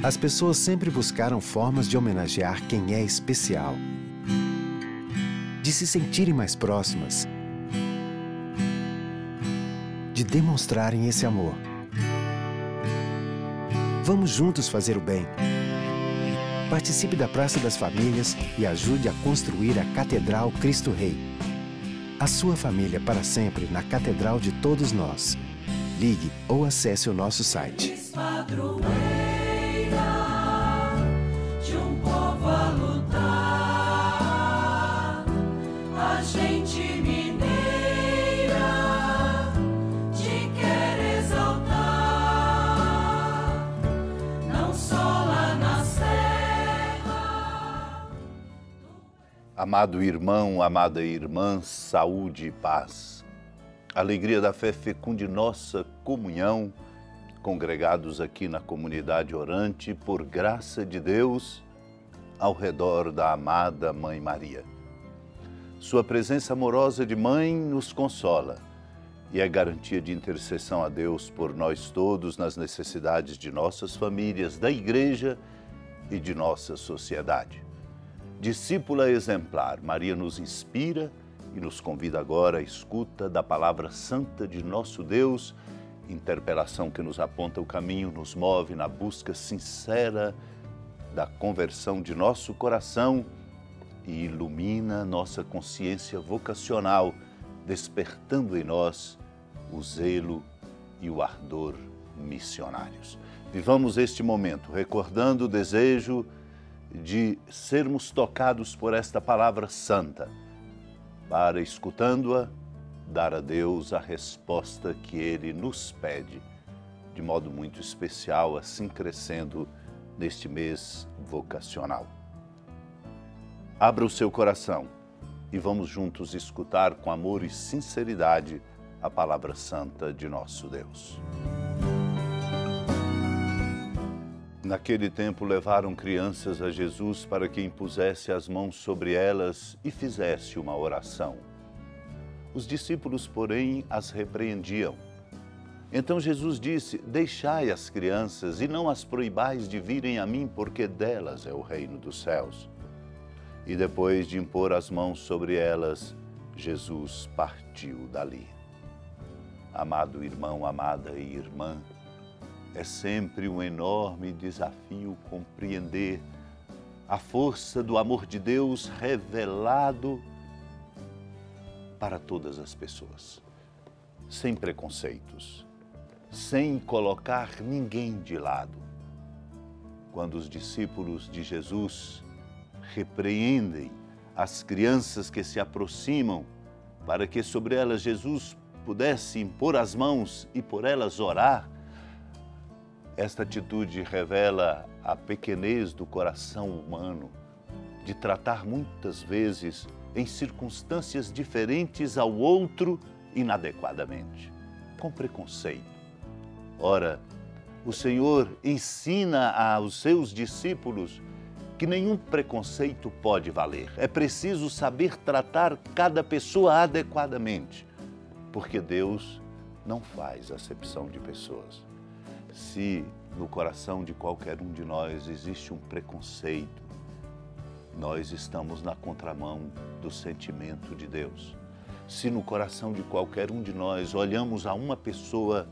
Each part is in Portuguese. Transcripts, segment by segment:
As pessoas sempre buscaram formas de homenagear quem é especial, de se sentirem mais próximas, de demonstrarem esse amor. Vamos juntos fazer o bem. Participe da Praça das Famílias e ajude a construir a Catedral Cristo Rei. A sua família para sempre na Catedral de Todos Nós. Ligue ou acesse o nosso site. Amado irmão, amada irmã, saúde e paz. Alegria da fé fecunde nossa comunhão, congregados aqui na comunidade orante, por graça de Deus, ao redor da amada Mãe Maria. Sua presença amorosa de mãe nos consola e é garantia de intercessão a Deus por nós todos nas necessidades de nossas famílias, da igreja e de nossa sociedade discípula exemplar. Maria nos inspira e nos convida agora à escuta da palavra santa de nosso Deus, interpelação que nos aponta o caminho, nos move na busca sincera da conversão de nosso coração e ilumina nossa consciência vocacional, despertando em nós o zelo e o ardor missionários. Vivamos este momento recordando o desejo de sermos tocados por esta palavra santa, para, escutando-a, dar a Deus a resposta que Ele nos pede, de modo muito especial, assim crescendo neste mês vocacional. Abra o seu coração e vamos juntos escutar com amor e sinceridade a palavra santa de nosso Deus. Naquele tempo levaram crianças a Jesus para que impusesse as mãos sobre elas e fizesse uma oração. Os discípulos, porém, as repreendiam. Então Jesus disse: Deixai as crianças e não as proibais de virem a mim, porque delas é o reino dos céus. E depois de impor as mãos sobre elas, Jesus partiu dali. Amado irmão, amada irmã, é sempre um enorme desafio compreender a força do amor de Deus revelado para todas as pessoas, sem preconceitos, sem colocar ninguém de lado. Quando os discípulos de Jesus repreendem as crianças que se aproximam para que sobre elas Jesus pudesse impor as mãos e por elas orar, esta atitude revela a pequenez do coração humano de tratar muitas vezes em circunstâncias diferentes ao outro inadequadamente, com preconceito. Ora, o Senhor ensina aos seus discípulos que nenhum preconceito pode valer. É preciso saber tratar cada pessoa adequadamente, porque Deus não faz acepção de pessoas se no coração de qualquer um de nós existe um preconceito, nós estamos na contramão do sentimento de Deus. Se no coração de qualquer um de nós olhamos a uma pessoa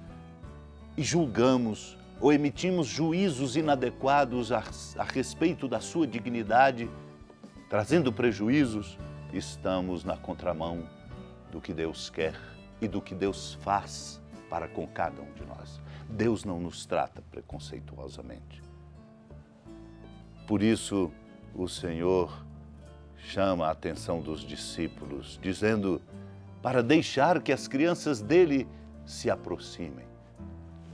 e julgamos ou emitimos juízos inadequados a, a respeito da sua dignidade, trazendo prejuízos, estamos na contramão do que Deus quer e do que Deus faz para com cada um de nós. Deus não nos trata preconceituosamente. Por isso, o Senhor chama a atenção dos discípulos, dizendo para deixar que as crianças dele se aproximem.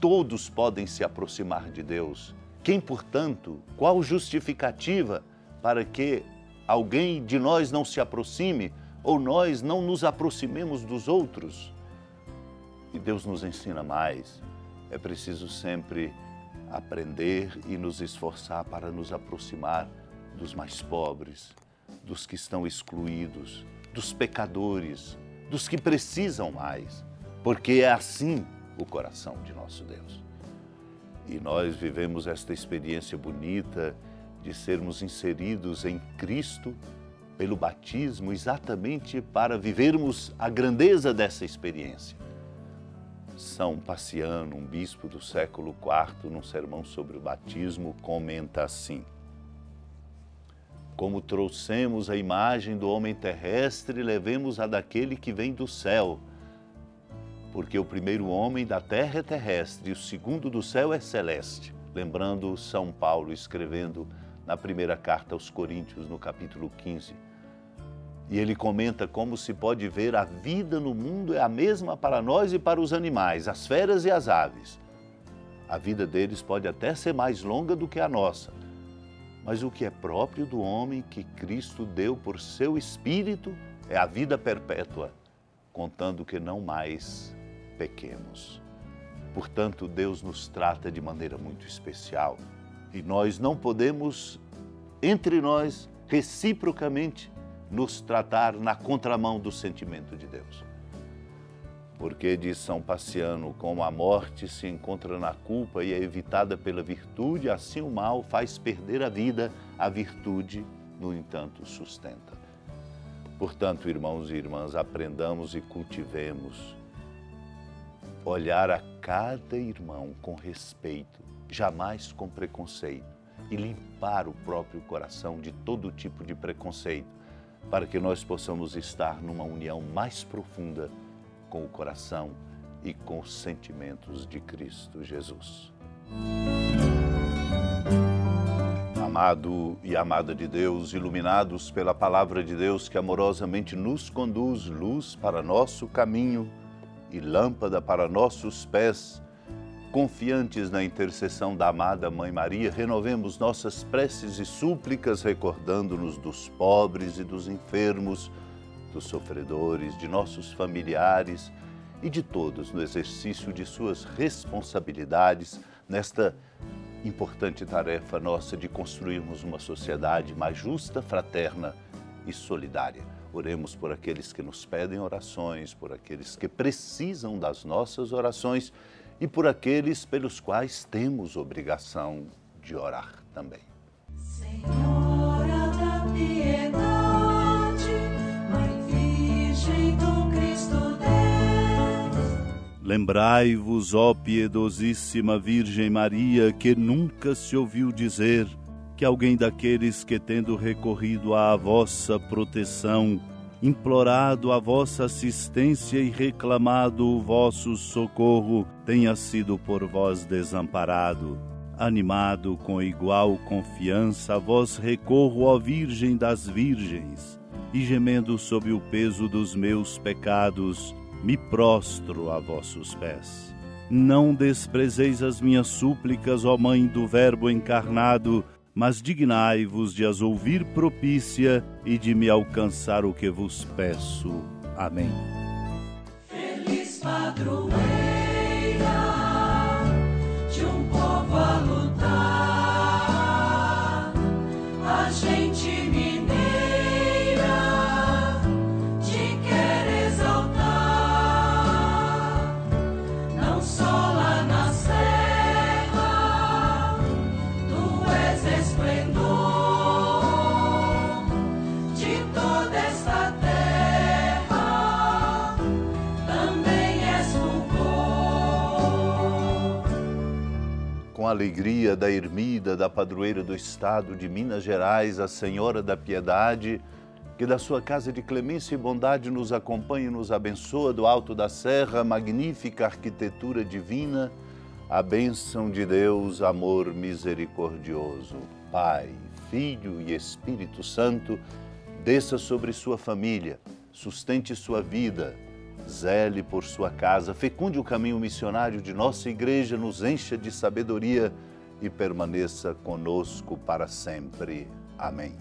Todos podem se aproximar de Deus. Quem, portanto, qual justificativa para que alguém de nós não se aproxime ou nós não nos aproximemos dos outros? E Deus nos ensina mais é preciso sempre aprender e nos esforçar para nos aproximar dos mais pobres, dos que estão excluídos, dos pecadores, dos que precisam mais, porque é assim o coração de nosso Deus. E nós vivemos esta experiência bonita de sermos inseridos em Cristo pelo batismo, exatamente para vivermos a grandeza dessa experiência. São Paciano, um bispo do século IV, num sermão sobre o batismo, comenta assim: Como trouxemos a imagem do homem terrestre, levemos a daquele que vem do céu. Porque o primeiro homem da terra é terrestre e o segundo do céu é celeste. Lembrando São Paulo escrevendo na primeira carta aos Coríntios, no capítulo 15. E ele comenta como se pode ver a vida no mundo é a mesma para nós e para os animais, as feras e as aves. A vida deles pode até ser mais longa do que a nossa, mas o que é próprio do homem que Cristo deu por seu espírito é a vida perpétua, contando que não mais pequemos. Portanto, Deus nos trata de maneira muito especial e nós não podemos, entre nós, reciprocamente, nos tratar na contramão do sentimento de Deus. Porque, diz São Paciano, como a morte se encontra na culpa e é evitada pela virtude, assim o mal faz perder a vida, a virtude, no entanto, sustenta. Portanto, irmãos e irmãs, aprendamos e cultivemos olhar a cada irmão com respeito, jamais com preconceito, e limpar o próprio coração de todo tipo de preconceito, para que nós possamos estar numa união mais profunda com o coração e com os sentimentos de Cristo Jesus. Amado e amada de Deus, iluminados pela palavra de Deus que amorosamente nos conduz luz para nosso caminho e lâmpada para nossos pés, Confiantes na intercessão da amada Mãe Maria, renovemos nossas preces e súplicas, recordando-nos dos pobres e dos enfermos, dos sofredores, de nossos familiares e de todos no exercício de suas responsabilidades nesta importante tarefa nossa de construirmos uma sociedade mais justa, fraterna e solidária. Oremos por aqueles que nos pedem orações, por aqueles que precisam das nossas orações e por aqueles pelos quais temos obrigação de orar também. Senhora da piedade, Mãe Virgem do Cristo Deus. Lembrai-vos, ó piedosíssima Virgem Maria, que nunca se ouviu dizer que alguém daqueles que, tendo recorrido à vossa proteção, implorado a vossa assistência e reclamado o vosso socorro, tenha sido por vós desamparado. Animado com igual confiança, vós recorro, ó Virgem das Virgens, e gemendo sob o peso dos meus pecados, me prostro a vossos pés. Não desprezeis as minhas súplicas, ó Mãe do Verbo encarnado, mas dignai-vos de as ouvir propícia e de me alcançar o que vos peço. Amém. Feliz padroeira alegria da ermida da padroeira do estado de Minas Gerais, a Senhora da Piedade, que da sua casa de clemência e bondade nos acompanha e nos abençoa do alto da serra, magnífica arquitetura divina, a bênção de Deus, amor misericordioso, Pai, Filho e Espírito Santo, desça sobre sua família, sustente sua vida, zele por sua casa, fecunde o caminho missionário de nossa igreja, nos encha de sabedoria e permaneça conosco para sempre. Amém.